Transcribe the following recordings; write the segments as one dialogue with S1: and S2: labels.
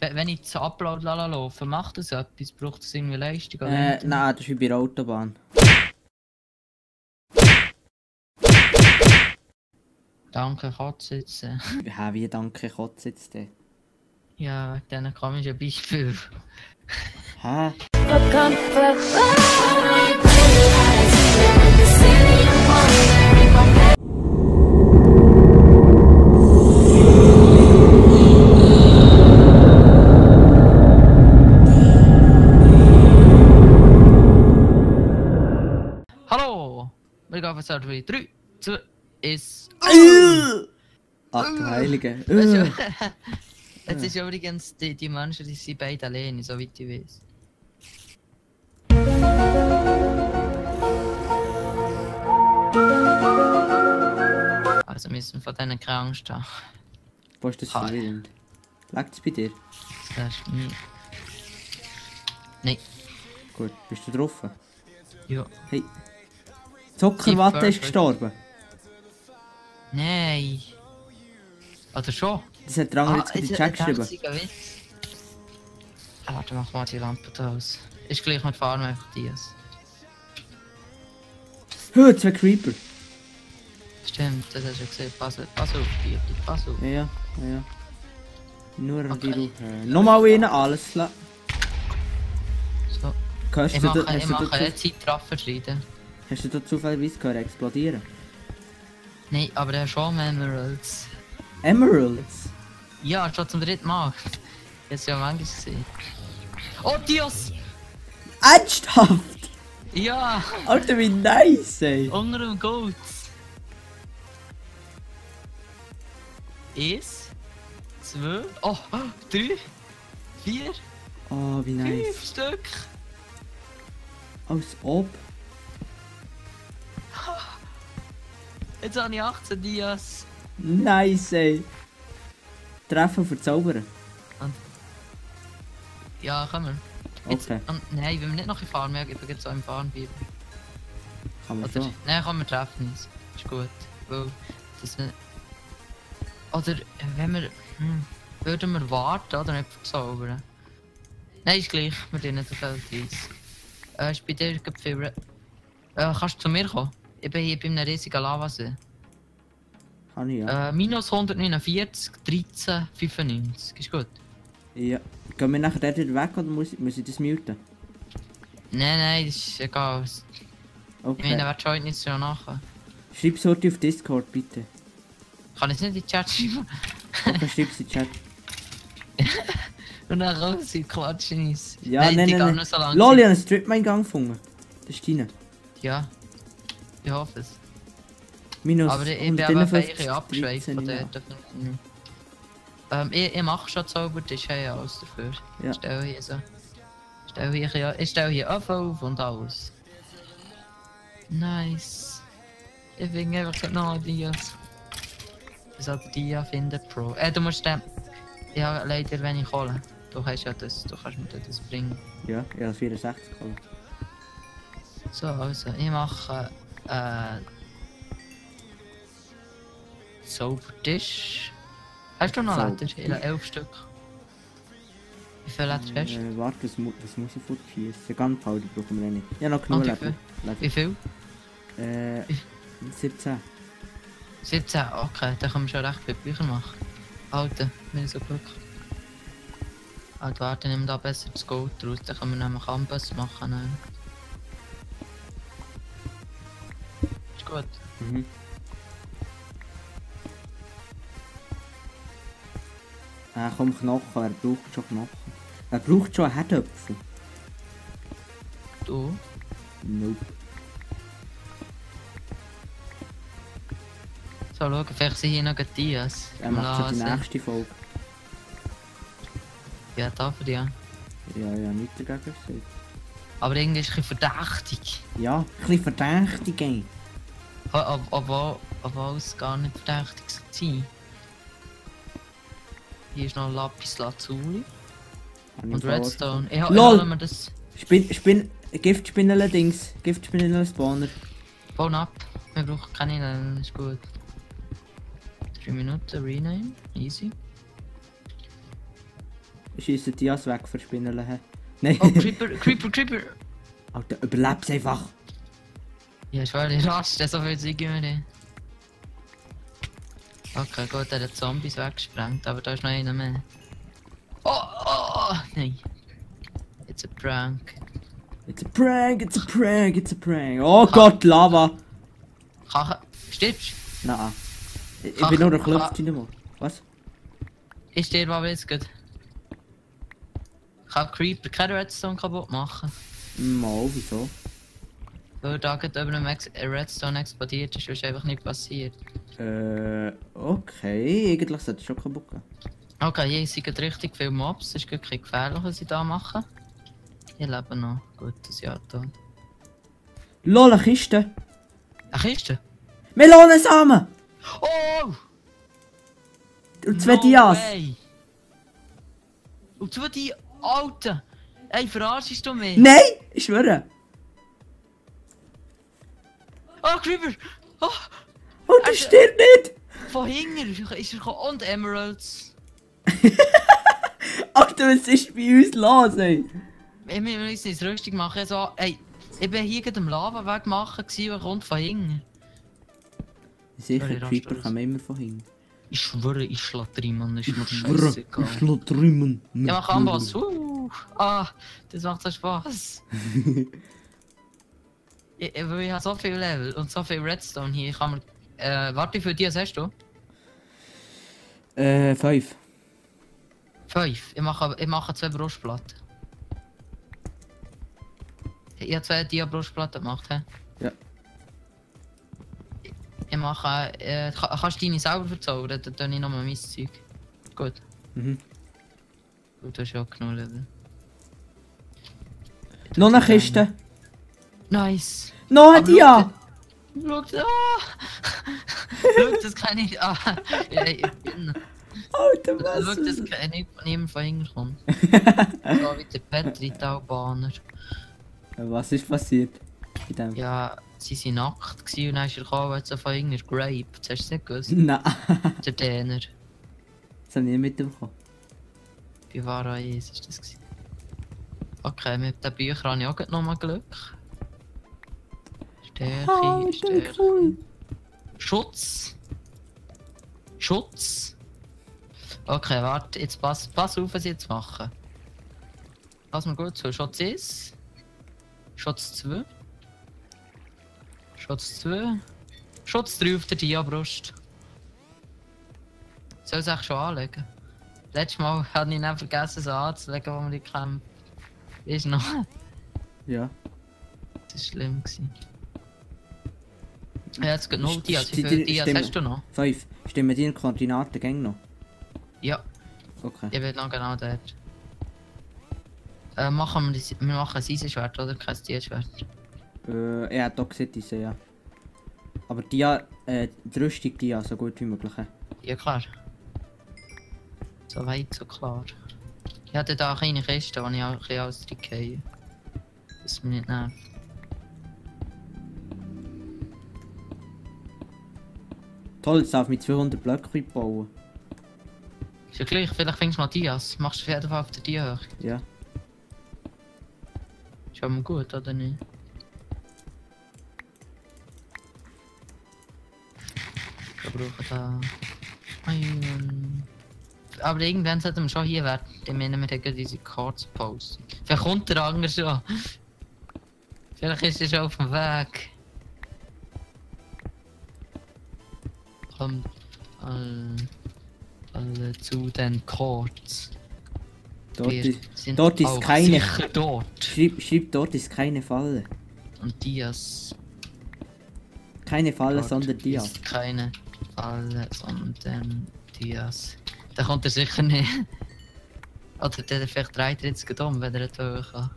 S1: we- wenn ich das Upload la- laufe, macht das etwas? Braucht das irgendwie Leistung? oder
S2: Äh, nein, das ist wie bei der Autobahn.
S1: Danke, äh.
S2: Ja, wie danke denn?
S1: Ja, wegen diesen komischen Beispielen.
S2: Hä?
S1: Gehen auf 3, 3, 2, 1.
S2: Ach du Heilige.
S1: Weißt du, Jetzt ist übrigens die, die Menschen, die sind beide alleine, soweit ich weiß. Also müssen wir von denen keine Angst haben.
S2: Wo ist das verwirrend? Lag es bei dir?
S1: Das ist nie. Nein,
S2: Gut, bist du drauf?
S1: ja.
S2: Hey. Zuckerwatte ist gestorben.
S1: Nein. Oder schon?
S2: Das hat der andere jetzt in den Chat geschrieben.
S1: Ah, Warte, mach mal die Lampe da aus. Ist gleich mit Farm einfach dies.
S2: Hö, zwei Creeper.
S1: Stimmt, das hast du gesehen. Pass, pass auf, Beauty, pass auf.
S2: Ja, ja. Nur an die
S1: Okay.
S2: Ruhe. Nochmal rein, alles la.
S1: So.
S2: Hörst
S1: Ich mache, ich mache jetzt Zeitraffer schneiden.
S2: Hast du da zufällig gehört explodieren?
S1: Nein, aber der hat schon Emeralds.
S2: Emeralds?
S1: Ja, schon zum dritten Mal. Jetzt ja manchmal gesehen. Oh, Dios!
S2: Ernsthaft?
S1: Ja!
S2: Alter, wie nice, ey.
S1: Unter dem Gold. Eins, zwei, oh, drei, vier,
S2: Oh, wie
S1: fünf
S2: nice.
S1: Stück.
S2: Als ob.
S1: Jetzt habe ich 18 Dias.
S2: Nice, ey. Treffen verzaubern.
S1: Ja, komm wir. Jetzt,
S2: Okay,
S1: und, nein, wenn wir nicht noch in Fahren mehr, ich jetzt so im bleiben.
S2: kann man
S1: Oder,
S2: schon.
S1: nein, komm, wir treffen uns. Ist gut. Weil, das nicht... Oder, wenn wir... Hm, würden wir warten oder nicht verzaubern? Nein, ist gleich. Wir tun nicht so viel Eis. Äh, ist bei dir viel... Äh, kannst du zu mir kommen? Ich bin hier bei einem riesigen Lavasee.
S2: Kann ich, ja.
S1: Äh, minus 149, 13, 95. Ist gut?
S2: Ja. Gehen wir nachher dort wieder weg oder muss, ich- muss ich das muten?
S1: Nein, nein, das ist egal. Ich meine,
S2: Okay.
S1: wer joint nicht so nachher?
S2: Schreib's heute auf Discord, bitte.
S1: Kann ich es nicht in den Chat schreiben?
S2: Okay, schreib's in den Chat.
S1: Und dann raus, sie klatschen uns.
S2: Ja, nein, nein, nein.
S1: nur so.
S2: Lol, ich habe einen Strip-Eingang gefunden. Das ist deine.
S1: Ja. Ich hoffe es.
S2: Minus
S1: Aber ich, eben
S2: 151,
S1: feiern abgeschweift von
S2: 13,
S1: dort. Ähm, ich, ich mache schon das ist ja alles dafür.
S2: Ja.
S1: Ich stelle hier so. Ich stelle hier, ich stelle hier Öffel auf und alles. Nice. Ich bin einfach noch Dias. Ich sollte Dia finden Pro. Äh, du musst den. Ich habe leider wenig Kohle. Du hast ja das, du kannst mir das bringen.
S2: Ja, ich habe 64 geholt.
S1: So, also, ich mache äh, Zaubertisch. Hast du noch Leder? Ich habe elf Stück. Wie viel Leder hast du?
S2: Äh, warte, das, mu das muss ich fortschießen. Gunpowder brauchen wir nicht. Ja, noch genug
S1: Und wie viel?
S2: Äh, 17.
S1: 17, okay, dann können wir schon recht viele Bücher machen. Alter, wir haben so Glück. Also warte, nimm da besser das Gold raus, dann können wir nämlich Campus machen. Nein. Gut.
S2: Mhm. Ah, komm, Knochen. Wer braucht schon Knochen? Wer braucht schon einen Herdöpfel?
S1: Du?
S2: Nope.
S1: So, schau, vielleicht sind hier noch Dias.
S2: Er macht schon die nächste Folge.
S1: Ja, da für dich.
S2: Ja, ja, nicht dagegen gesagt.
S1: Aber irgendwie ist es ein bisschen verdächtig.
S2: Ja, ein bisschen verdächtig, ey.
S1: Ob- ob- Obwohl, obwohl es gar nicht verdächtig sein Hier ist noch Lapis Lazuli
S2: ich
S1: und Redstone. Ich, ich
S2: Lol.
S1: hole mir das
S2: Spin, Spin, Giftspinnele-Dings. Giftspinnele-Spawner.
S1: Bauen ab. Wir brauchen keine, dann ist gut. 3 Minuten Rename, easy.
S2: schieße Dias weg für Spinnen. hä? Nein,
S1: Oh, Creeper, Creeper, Creeper.
S2: Alter, überleb's einfach.
S1: Ja, ich war der der so viel Zeug immer drin. Okay, gut, er hat Zombies weggesprengt, aber da ist noch einer mehr. Oh, oh, oh, nein. It's a prank.
S2: It's a prank, it's a prank, it's a prank. Oh Gott, Lava.
S1: Kache, stirbst
S2: Nein. Ich, ich bin nur
S1: ach.
S2: Klopf mal. Was?
S1: Ich sterbe aber jetzt gut. Ich kann Creeper keine Redstone kaputt machen.
S2: Mal, wieso?
S1: Weil da über einem äh, Redstone explodiert ist, ist einfach nicht passiert.
S2: Äh, okay. Eigentlich sollte es schon kaputt gehen.
S1: Okay, hier sind richtig viele Mobs, es ist kein gefährlich, was sie da machen. Ich lebe noch. Gut, das Jahr da.
S2: LOL, eine Kiste.
S1: Ach, Kiste?
S2: Melonensamen!
S1: Oh!
S2: Und zwei
S1: No
S2: Dias.
S1: way. Und zwei die Alten! Ey, verarschst du mich?
S2: Nein! Ich schwöre.
S1: Oh, Creeper! Oh,
S2: die
S1: Also-
S2: stirbt nicht!
S1: von hinten ist er gekommen und Emeralds.
S2: Alter, was ist bei uns los, ey?
S1: Wir müssen uns nicht rüstig machen. So, ey, ich bin hier gerade am Lava-Weg machen, gewesen, und er kommt von hinten.
S2: Sicher, Creeper kommen immer von hinten.
S1: Ich schwöre, ich schlag drin, Mann. Ist mir scheißegal.
S2: ich schlug drüben.
S1: Ja, mach Amboss. Uh, ah, das macht so Spaß. ich, ich, habe so viel Level und so viel Redstone hier. Ich kann mir. Äh, warte, wie viele Dias hast du?
S2: Äh, fünf.
S1: Fünf. Ich mache, ich mache zwei Brustplatten. Ich habe zwei Dia-Brustplatten gemacht, hä?
S2: Ja.
S1: Ich- mache. Äh, ka- kannst du deine selber verzaubern? Dann tue ich nochmal mein Zeug. Gut.
S2: Mhm.
S1: Gut, du hast ja auch genug Level.
S2: Noch eine Kiste.
S1: Nice.
S2: Noch
S1: Aber
S2: Dia!
S1: Schau, ah! Schau, das kann ich. Ah, ja, ich bin.
S2: Alter, was?
S1: das kann ich von hinten kommt. So wie der Petri Talbaner.
S2: Was ist passiert?
S1: Ja, sie waren nackt und dann ist er gekommen, sie von hinten geraped. Hast du nicht gewusst?
S2: Nein,
S1: Der Däner.
S2: das habe ich nicht mitbekommen.
S1: Bei Vara ist das gewesen. Okay, mit den Büchern habe ich auch nochmal Glück. Stärke, Stärke. Schutz. Schutz. Okay, warte, jetzt pass, pass auf, was ich jetzt mache. Pass mal gut zu. Schutz 1. Schutz 2. Schutz 2. Schutz 3 auf der Dia-Brust. Soll ich es schon anlegen? Letztes Mal habe ich dann vergessen, es anzulegen, wo wir die kämpfen. Ist noch.
S2: Ja.
S1: Das war schlimm. Gewesen. Ja, jetzt geht noch Dias. Wie viele Dias hast du noch?
S2: Fünf. Stimmen deine Koordinaten gäng noch?
S1: Ja.
S2: Okay.
S1: Ich bin noch genau dort. Äh, machen wir, das, wir machen ein Eisenschwert oder kein Tierschwert?
S2: Äh, hat auch gesehen, diese, ja. Aber Dia, äh, die Rüstung Dia so gut wie möglich.
S1: Ja klar. So weit, so klar. Ich hatte da eine kleine Kiste, wo ich auch ein bisschen alles drin gehe. Das mir nicht nervt.
S2: Toll, jetzt darf ich mit 200 Blöcken bauen.
S1: Ist ja gleich, vielleicht fängst du mal Dias. Machst du auf jeden Fall auf der Dia hoch.
S2: Ja.
S1: Ist mal gut, oder nicht? Wir brauchen da... Iron... Aber irgendwann sollten wir schon hier werden. Ich meine, wir haben diese Cards Pause. Vielleicht kommt der Anger schon. Vielleicht ist er schon auf dem Weg. Kommt alle, alle zu den Chords.
S2: Dort ist, dort ist keine-
S1: dort.
S2: schreib, schreib, dort ist keine Falle.
S1: Und Dias.
S2: Keine Falle,
S1: Dort
S2: sondern Dia.
S1: Ist keine Falle, sondern Dias. Da kommt er sicher nicht. Oder der vielleicht er jetzt gerade um, wenn er durch kann.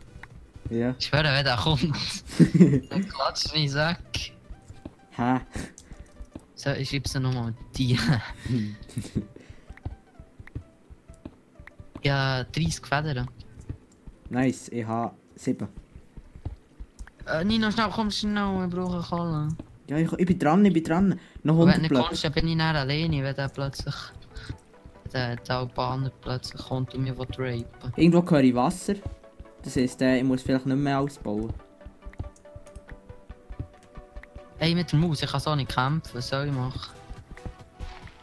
S2: Ja.
S1: Ich schwöre, wenn er kommt, dann klatscht mich Sack.
S2: Hä?
S1: So, ich schreib's nochmal. Dia. ja, 30 Federn.
S2: nice, ich habe 7.
S1: Äh, Nino, schnell, komm schnell, wir brauchen Kohle.
S2: Ja, ich, ich bin dran, ich bin dran. Noch
S1: Und wenn
S2: 100
S1: du nicht kommst, dann bin ich dann alleine, wenn der plötzlich der, der Albaner plötzlich kommt und mich will rapen.
S2: Irgendwo höre ich Wasser. Das heisst, äh, ich muss vielleicht nicht mehr ausbauen.
S1: Ey, mit der Maus, ich kann so nicht kämpfen, was soll ich machen?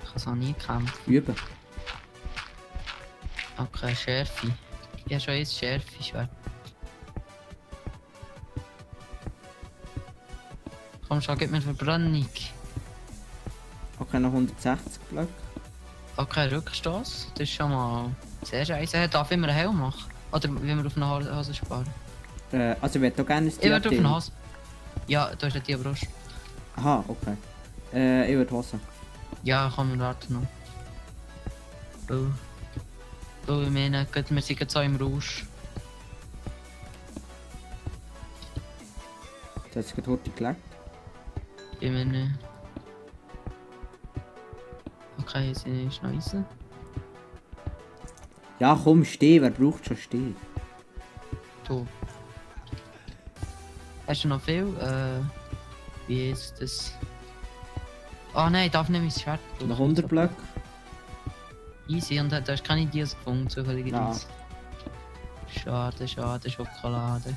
S1: Ich kann so nie kämpfen.
S2: Üben.
S1: Okay, Schärfe. Ich habe schon jetzt Schärfe Schwert. Komm schon, gib mir Verbrennung.
S2: Okay, noch 160 Blöcke.
S1: Okay, Rückstoß. Das ist schon mal sehr scheiße. Darf immer einen Helm machen. Oder wie wir auf eine Hose- sparen.
S2: Äh, also ich würde auch gerne ein
S1: Ich würde auf eine. Hose. Ja, du hast ja die
S2: Aha, okay. Äh, ich würde Hose.
S1: Ja, komm, wir warten noch. Oh. Oh, ich meine, sind jetzt so im Rausch.
S2: Das hat sich gerade heute gelegt.
S1: Ich meine... Okay, jetzt ist noch Eisen.
S2: Ja, komm, steh. Wer braucht schon steh?
S1: Du. Hast du noch viel? Äh, wie ist das? Oh nein, ich darf nicht mein Schwert.
S2: Noch 100 Blöcke.
S1: Easy, und du hast keine Dias gefunden, zufälligerweise. Schade, schade, Schokolade.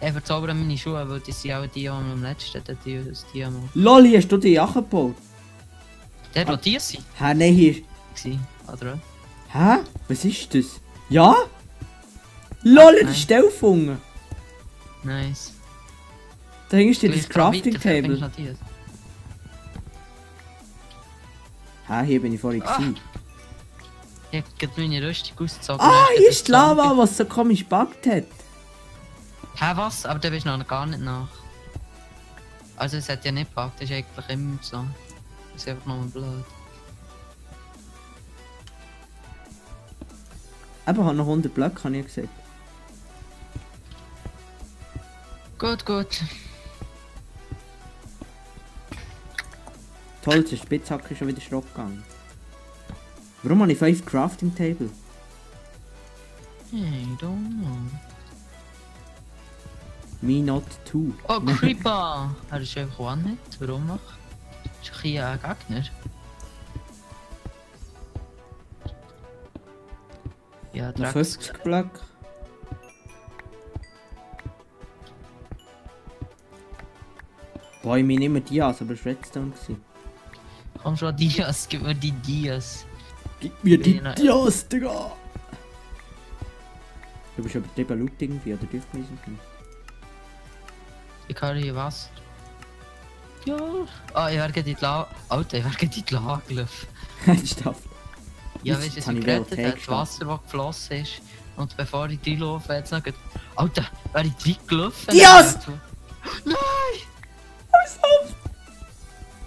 S1: Ich verzaubere meine Schuhe, weil das sind auch die, die am letzten die, die, das die haben.
S2: Loli, hast du die Jacke gebaut?
S1: Der,
S2: Ah.
S1: die sind,
S2: Hä, nein, hier.
S1: oder?
S2: Hä? Was ist das? Ja? Das ist gefunden.
S1: Nice.
S2: Da hinten steht das Crafting Table. Hä, hier bin ich vorhin
S1: Ah.
S2: gewesen.
S1: Ich hab gerade meine Rüstung ausgezogen.
S2: Ah, hier ist Lava, was so komisch buggt hat.
S1: Hä, was? Aber da bist du noch gar nicht nach. Also es hat ja nicht gepackt, das ist eigentlich immer so. Das ist einfach nur blöd.
S2: Eben, hat noch 100 Blöcke, habe ich gesagt.
S1: Gut, gut.
S2: Toll, die Spitzhacke ist schon wieder Schrott gegangen. Warum habe ich 5 Crafting Table?
S1: I don't know.
S2: Me not too.
S1: Oh, Creeper! er ist einfach One-Hit, warum noch? Ist ein bisschen Gegner. Ja,
S2: Noch
S1: Drecks.
S2: 50 Blöcke. Boah, ich meine immer Dias, aber es war Redstone. gewesen.
S1: Komm schon, Dias, gib mir die Dias.
S2: Gib mir
S1: die Nein.
S2: Dias, Digga! Du bist übertrieben laut irgendwie, oder dürft man nicht?
S1: Ich höre hier was. Ja. Ah, ich werde in die Lava. Alter, ich werde in die Lava gelaufen.
S2: Ernsthaft?
S1: Ja, weißt du,
S2: habe ich
S1: gerettet hat, das. Wasser, das geflossen ist. Und bevor ich reinlaufe, jetzt noch. Alter, wäre ich reingelaufen?
S2: Dias!
S1: Nein!
S2: Pass auf!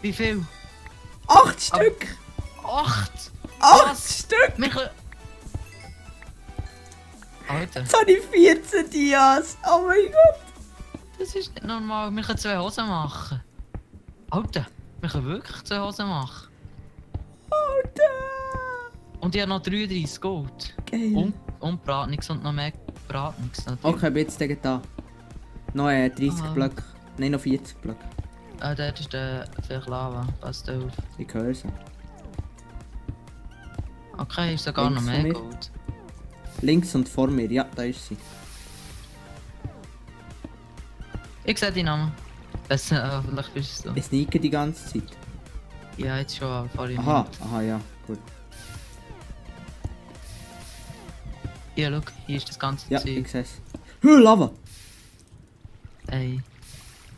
S1: Wie viel?
S2: 8 Stück!
S1: Acht!
S2: 8
S1: was?
S2: Stück!
S1: Alter,
S2: Jetzt habe ich 14 Dias! Oh mein Gott!
S1: das ist nicht normal. Wir können zwei Hosen machen. Alter, wir können wirklich zwei Hosen machen.
S2: Alter!
S1: Und ich habe noch 33 Gold.
S2: Geil!
S1: Und, und Bratnix und noch mehr Bratnix natürlich.
S2: Okay, jetzt denk da. Noch äh, 30
S1: Ah.
S2: Blöcke. Nein, noch 40 Blöcke.
S1: Ah, dort ist der vielleicht Lava. Passt auf.
S2: Ich höre sie.
S1: Okay, ist sogar noch
S2: Links
S1: mehr
S2: von mir.
S1: Gold.
S2: Links und vor mir, ja, da ist sie.
S1: Ich sehe die Namen. Das, äh, vielleicht bist du so.
S2: Ich sneake die ganze Zeit.
S1: Ja, jetzt schon, vorhin
S2: Aha, aha, ja, gut.
S1: Hier, schau, hier ist das ganze
S2: Ja,
S1: Zeug.
S2: ich sehe es. Lava!
S1: Ey.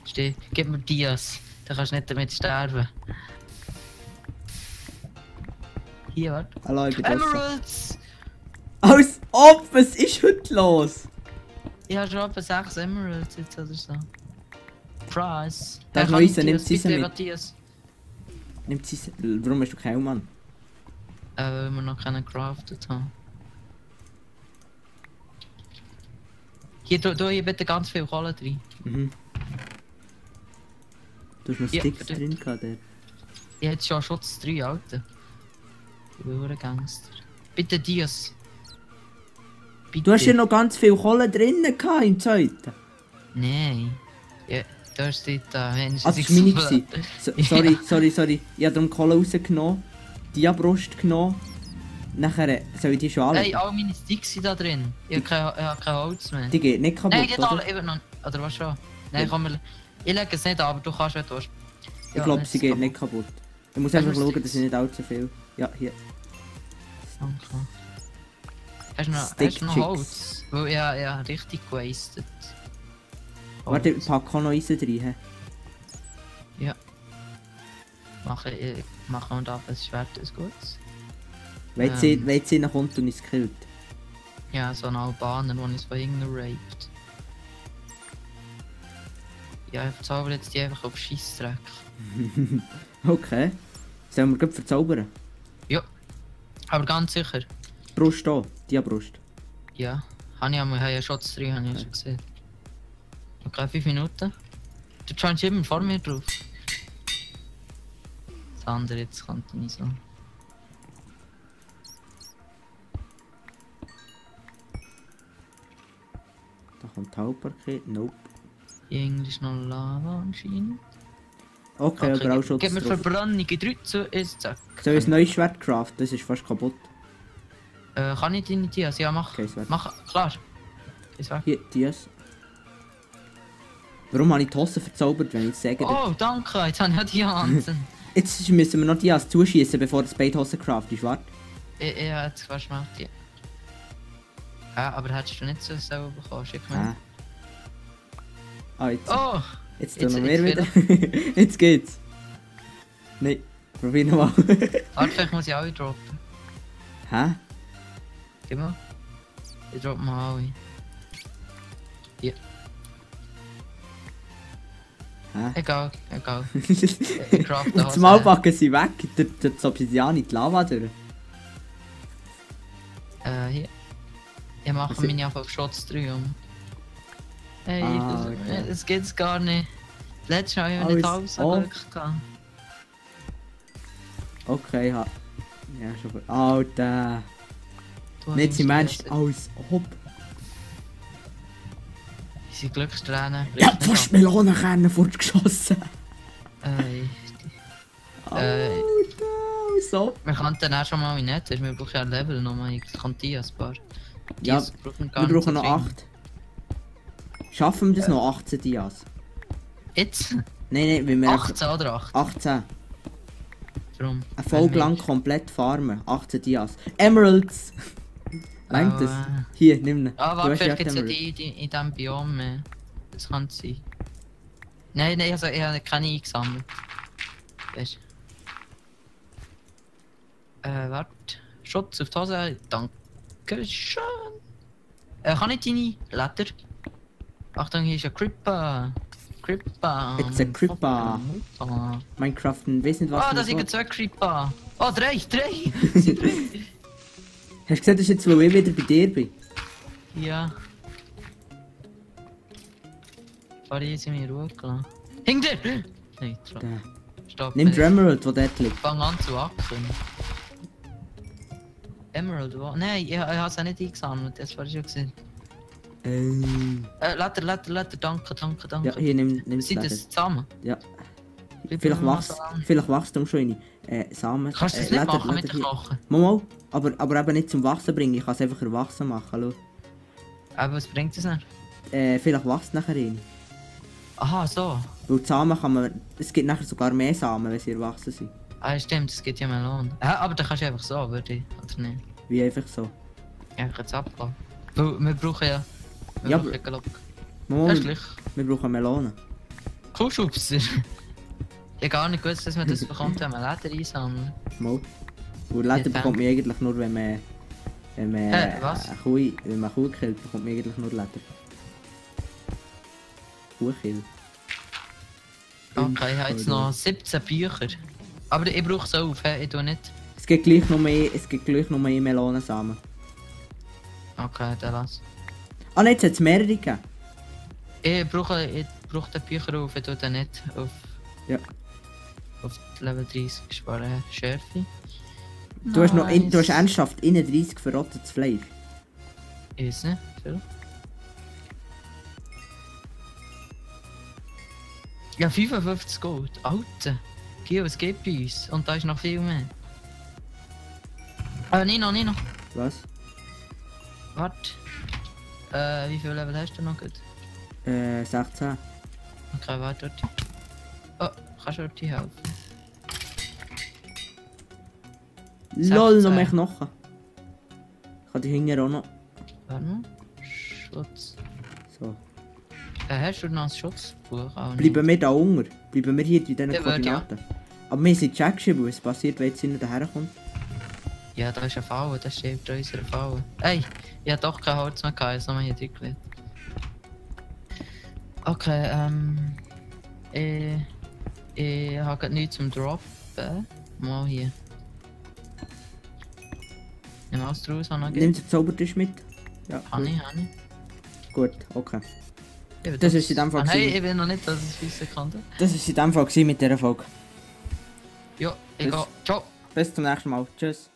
S1: Steh, gib mir Dias. Da kannst du nicht damit sterben. Hier, warte.
S2: Hallo, ich bin.
S1: Emeralds!
S2: Als ob, was ist heute los?
S1: Ich habe schon etwa 6 Emeralds jetzt oder so. Price. Kann
S2: Luisa, nimmt
S1: Dias?
S2: sie mit.
S1: Matthias.
S2: Nimmt sie Warum hast du keinen Mann?
S1: Äh, weil wir noch keinen crafted haben. Hier, tu, tu hier bitte ganz viel Kohle drin.
S2: Mhm. Du hast noch
S1: Ja,
S2: Sticks
S1: bitte.
S2: drin gehabt, der.
S1: Ich hätte schon Schutz 3, Alter. Ich bin ein Gangster. Bitte Dias. Bitte.
S2: Du hast ja noch ganz viel Kohle drinnen gehabt im zweiten.
S1: Nein. Ja, du hast dort äh, Menschen.
S2: Also, das war meine. So, sorry, sorry, sorry. Ich habe darum Kohle rausgenommen, die Brust genommen Nachher äh, soll ich die schon
S1: Hey,
S2: alle.
S1: alle meine Sticks sind da drin. Ich habe kein, ich hab kein Holz mehr.
S2: Die geht nicht kaputt,
S1: Nein, die
S2: oder?
S1: alle, noch. Oder was schon? Nein,
S2: Ja.
S1: komm, wir. Ich lege es nicht an, aber du kannst, wenn du willst.
S2: Ich glaube, sie geht nicht kaputt. Ich muss einfach schauen, dass ich nicht allzu viel... Ja, hier.
S1: Danke. Hast du noch,
S2: Stick
S1: hast du noch. Holz? Weil ich, ja, ja, richtig gewastet.
S2: Warte, ich
S1: Holz.
S2: pack auch noch Eisen rein. hä?
S1: Mache ich, machen wir da ein Schwert des Gutes?
S2: Wenn sie,
S1: Ähm.
S2: wenn sie noch kommt und es killt.
S1: Ja, so ein Albaner, der uns von hinten raped. Ja, ich verzaubere jetzt die einfach auf Scheissdreck.
S2: Okay. Sollen wir gleich verzaubern?
S1: Aber ganz sicher.
S2: Brust da, die Brust.
S1: Ja. Habe ich einmal, ja Shots drin, habe ich ja schon gesehen. Okay, 5 Minuten. Du scheinst immer vor mir drauf. Das andere jetzt kommt nicht so.
S2: Da kommt Hauptpaket. Nope.
S1: Ist noch Lava anscheinend.
S2: Okay, aber auch schon
S1: Gib mir
S2: drauf.
S1: Verbrennung, 3 zu 1, zack.
S2: Soll ich ein neues Schwert craften? Das ist fast kaputt.
S1: Äh, kann ich deine Dias? Ja, mach.
S2: Okay.
S1: Mach, klar. Ist weg.
S2: Hier, dies. Warum habe ich die Hose verzaubert, wenn ich es sage?
S1: Oh, danke, jetzt habe ich ja die Hansen.
S2: Jetzt müssen wir noch Dias zuschießen, bevor das beide Hosen craft ist, warte.
S1: habe jetzt fast gemacht, ja. Ja, aber hättest du nicht so selber bekommen, schick mir.
S2: Ah. Ah, jetzt,
S1: Oh!
S2: jetzt tun noch mehr wieder. jetzt geht's. Nein, probier nochmal.
S1: Warte, vielleicht muss ich alle droppen.
S2: Hä?
S1: Gib mal. Ich droppe mal alle.
S2: Hä?
S1: Egal, egal. Ich craft Hose.
S2: zumal packen sie weg, der, der das Obsidian in die Lava durch.
S1: Äh, hier. Ich mache
S2: Also-
S1: meine einfach Shots 3 um. Hey,
S2: Ah,
S1: das,
S2: okay.
S1: das geht's gar nicht. Letztes Mal habe ich nicht so. Glück gehabt.
S2: Okay, ha. Ja, schon gut. Alter.
S1: Du
S2: Nicht Ernst,
S1: die
S2: alles ob.
S1: Unsere Glückstränen.
S2: Ich hab fast Melonenkerne fortgeschossen.
S1: Äh,
S2: Alter, so.
S1: wir könnten auch schon mal in Nether, wir brauchen ja ein Level nochmal, ich kann Dias paar.
S2: Ja, Wir brauchen noch 8. Schaffen wir das noch 18 Dias?
S1: Jetzt?
S2: Nein, nein, wir
S1: 18 oder 8?
S2: 18.
S1: Warum?
S2: Eine Folge lang komplett farmen. 18 Dias. Emeralds! Lenkt
S1: Oh,
S2: es?
S1: äh.
S2: Hier, nimm ne.
S1: Ah, warte, vielleicht
S2: ja
S1: gibt's ja die, die in diesem Biom mehr. Das kann sein. Nein, nein, also ich habe keine eingesammelt. Weißt du? Äh, warte. Schutz auf die Hose. Danke schön. Äh, kann ich deine Letter? Achtung, hier ist ein Creeper. Creeper.
S2: It's a Creeper.
S1: Ah,
S2: Minecraft, weiss nicht was.
S1: oh, da sind zwei Creeper. Oh, drei, drei.
S2: Hast du gesehen, das ist jetzt, weil ich wieder bei dir bin?
S1: Ja. Paris in mir Ruhe gelassen. Hing dir! Nein,
S2: Da.
S1: stopp.
S2: Nimm die Emerald, die dort liegt.
S1: Fang an zu wachsen. Emerald, wo? Nein, ich, ich hab's auch nicht eingesammelt, das war ich schon gesehen.
S2: Ähm.
S1: Äh, Letter, Letter, Letter, danke, danke, danke.
S2: Ja, hier, nimm, nimm
S1: Sind
S2: Leder.
S1: das zusammen?
S2: Ja. Vielleicht wachst, vielleicht wachst du schon rein. Äh, Samen.
S1: Kannst du das
S2: äh,
S1: nicht
S2: Leder,
S1: machen mit
S2: Leder
S1: den
S2: hier.
S1: Knochen?
S2: Mal, aber, aber eben nicht zum Wachsen bringen. Ich kann es einfach erwachsen machen. Schau.
S1: Aber was bringt das nicht?
S2: Äh, vielleicht wächst nachher rein.
S1: Aha, so.
S2: Weil Samen kann man. Es gibt nachher sogar mehr Samen, wenn sie erwachsen sind.
S1: Ah, stimmt, es gibt ja Melonen. Ja, aber dann kannst du einfach so, würde ich, oder nicht?
S2: Wie einfach so.
S1: Ja, ich jetzt abgehen. Weil wir brauchen ja... Wir
S2: Ja, aber-
S1: gleich.
S2: wir brauchen Melonen.
S1: Kuhschubser. hab gar nicht gewusst, dass man das bekommt, wenn man Leder einsammelt.
S2: Mal. Und Leder
S1: Ja,
S2: bekommt man eigentlich nur, wenn man. Wenn man.
S1: Hä, was?
S2: Eine Kuh, wenn man Kuh killt, bekommt man eigentlich nur Leder. Kuhkill.
S1: Okay, ich habe jetzt noch 17 Bücher. Aber ich brauche es auf, ich tue nicht.
S2: Es gibt gleich nur mehr, es gibt gleich nur mehr Melonensamen.
S1: Okay, dann lass.
S2: Ah nein, jetzt hat es mehrere gegeben.
S1: Ich brauche, ich brauche die Bücher auf, ich tue den nicht auf,
S2: Ja.
S1: auf Level 30 sparen. Schärfe.
S2: Du hast noch, in, du hast
S1: Nice.
S2: ernsthaft 31 verrottetes Fleisch.
S1: Ist nicht viel. Ja, 55 Gold. Alter. Gio, es geht bei uns. Und da ist noch viel mehr. Äh, Nino, Nino.
S2: Was?
S1: Warte. Äh, wie viel Level hast du noch gut?
S2: Äh, 16.
S1: Okay, warte dort. Oh, kannst du dort helfen?
S2: LOL, noch
S1: 16.
S2: mehr Knochen. Ich habe die hinten auch noch.
S1: Warte mal. Schutz.
S2: So.
S1: Äh, hast du noch ein Schutzbuch? Auch
S2: Bleiben wir da unten. Bleiben wir hier in diesen
S1: Ja, würde, ja.
S2: Koordinaten. Aber wir sind Jack geschrieben, was passiert, wenn jetzt nicht daherkommt.
S1: Ja, da ist eine Falle, das steht bei unserer Falle. Ey, ich hab doch kein Holz mehr gehabt, jetzt haben wir hier durchgelegt. Okay, ähm. Ich. Ich habe gerade nichts zum Droppen. Mal hier. Nimm alles draus, noch
S2: Nimm den Zaubertisch mit. Ja,
S1: Habe
S2: gut.
S1: ich, habe ich.
S2: gut, okay.
S1: Will
S2: Das ist in dem Fall
S1: Ah, Nein,
S2: gewesen.
S1: ich will noch nicht, dass es wissen kann.
S2: Das war in dem Fall mit dieser Folge.
S1: Ja, ich
S2: Das-
S1: gehe. Ciao.
S2: Bis zum nächsten Mal. Tschüss.